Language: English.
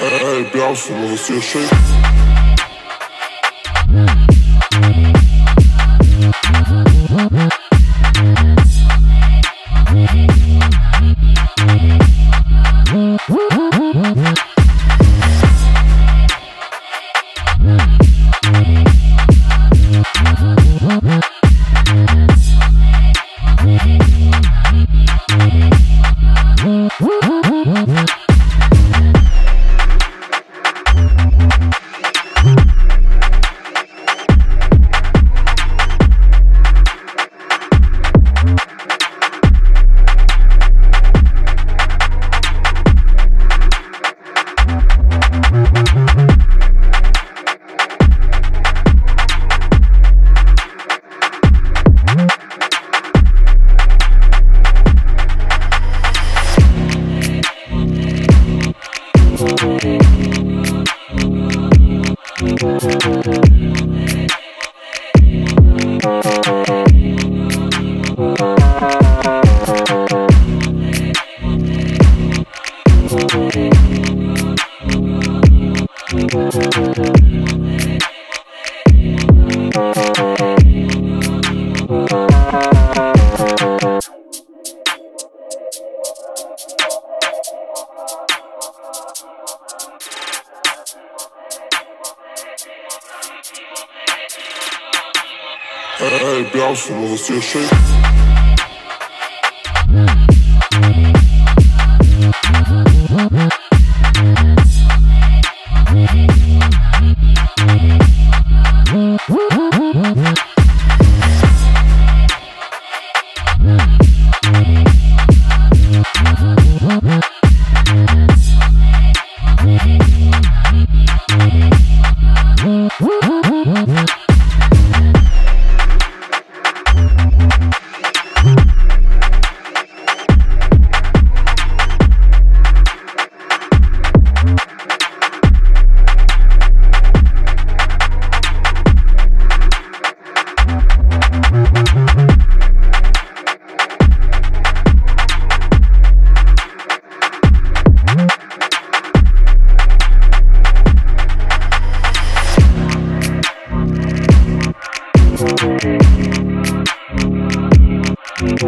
Эй, Бялсу, ну все шесть. Thank Эй, Бялсу, ну все шесть.